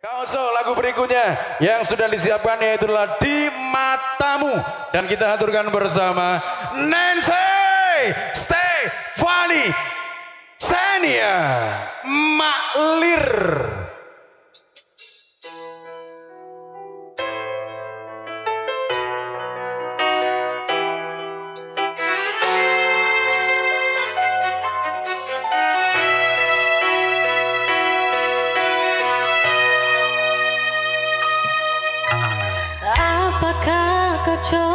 Kauso lagu berikutnya yang sudah disiapkan yaitu Di Matamu dan kita aturkan bersama Nancy Stefani Senia Maklir. touch